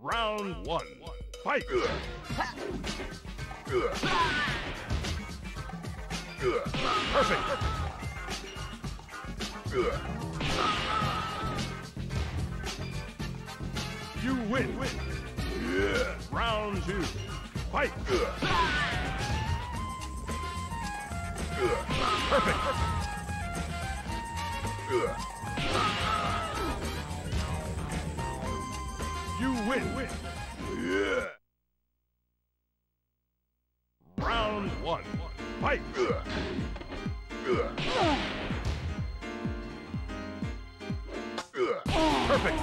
Round one. Fight. Perfect. You win. Win Yeah. round two. Fight. Perfect. You win. Round one. Fight. Perfect.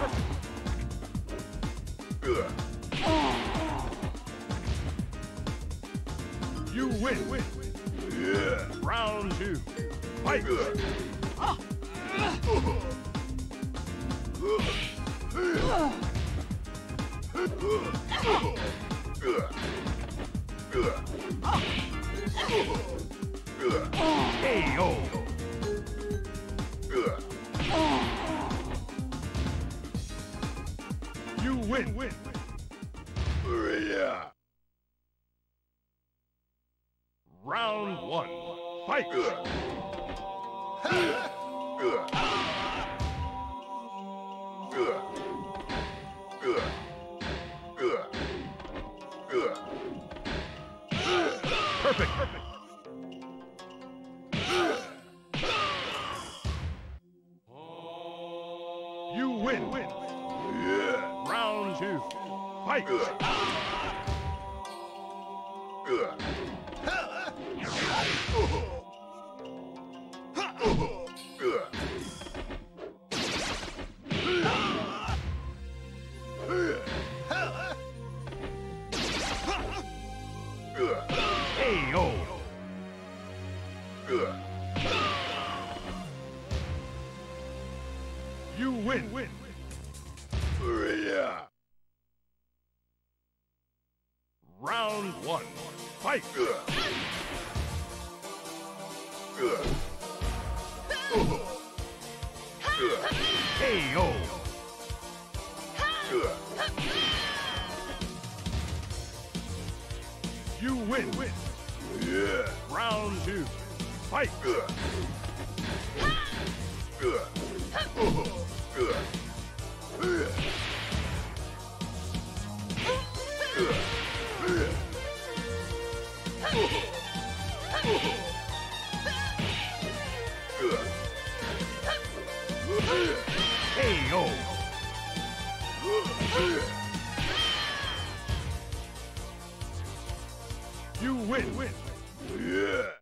You win. Round two. Fight. KO. You win. Round one. Fight. Perfect. You win. win. Yeah. Round two. Fight. KO. You win. Win. Round one. Fight. KO. You win. Yeah. Round two. Fight. You win. Round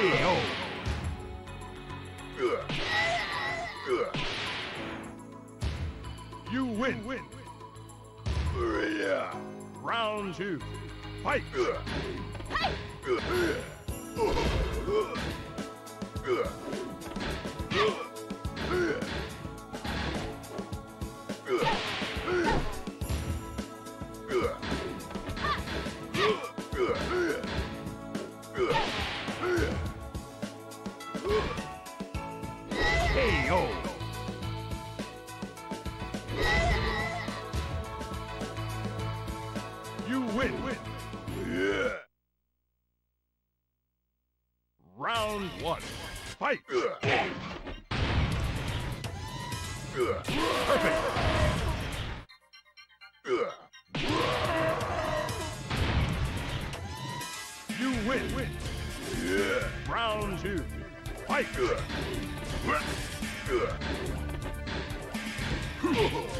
KO. You win. Round two. Fight. You win. Round two. Fight.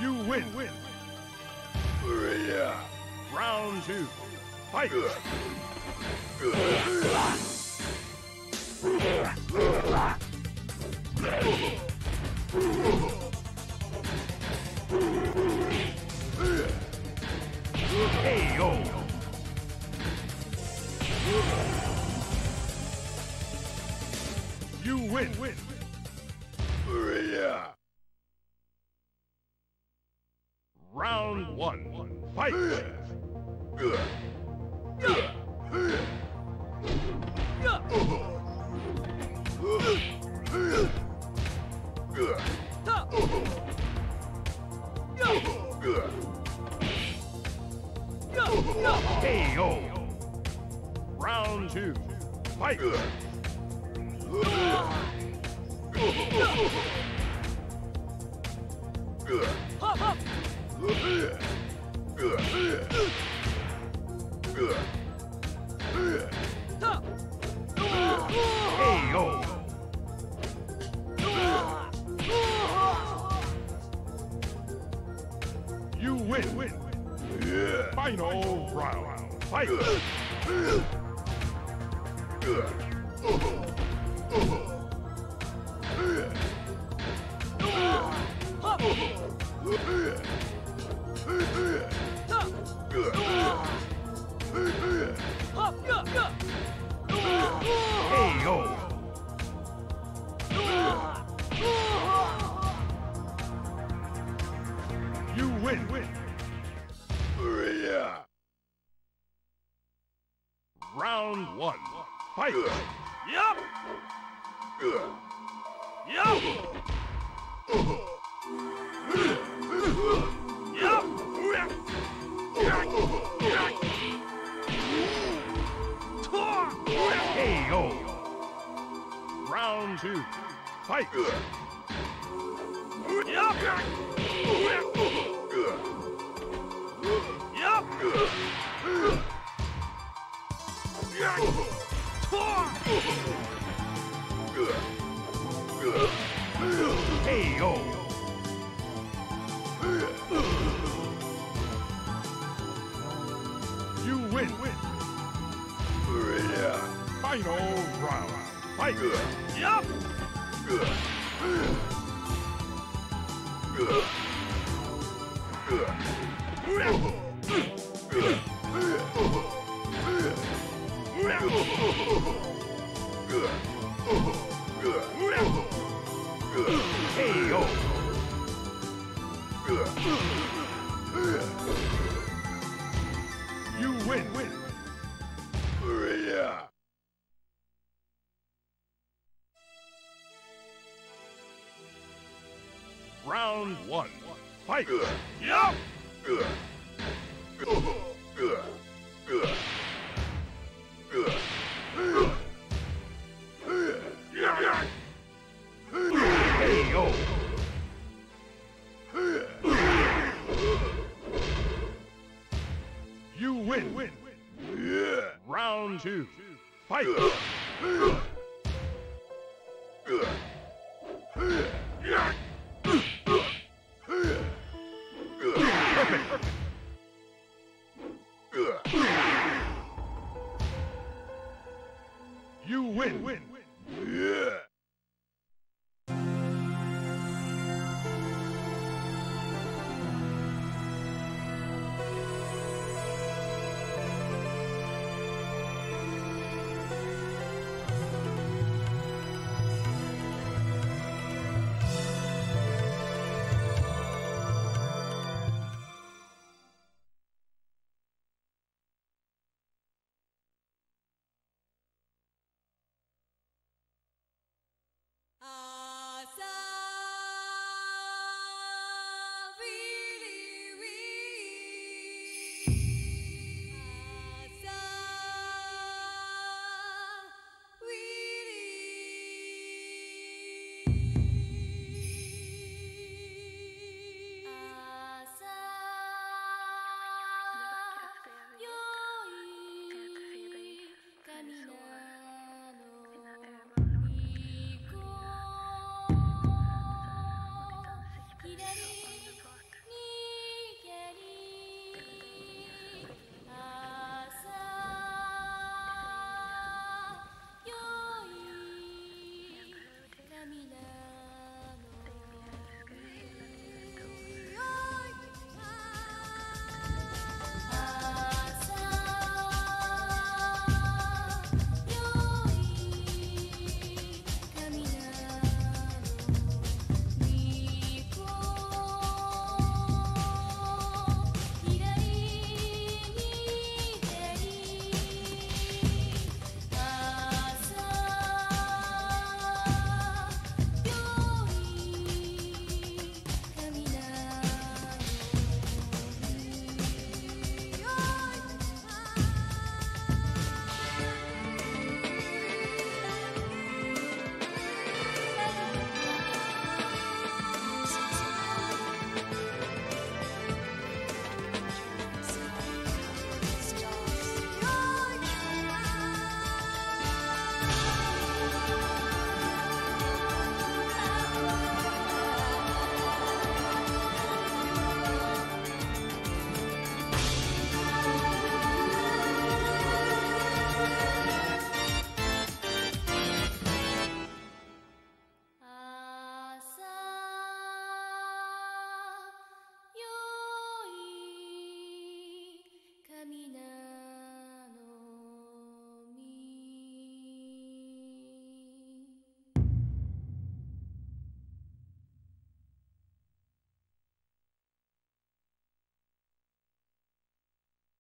You win! win. Round two. Fight! KO! Two. Fight! KO! You win! win. Final round. Fight! KO! You Fight! Yup! Yup! Yup! KO! Round two. Fight! You win! Final round. Fight! Yup! KO! You win! win. Round one. Fight! Yup! Perfect!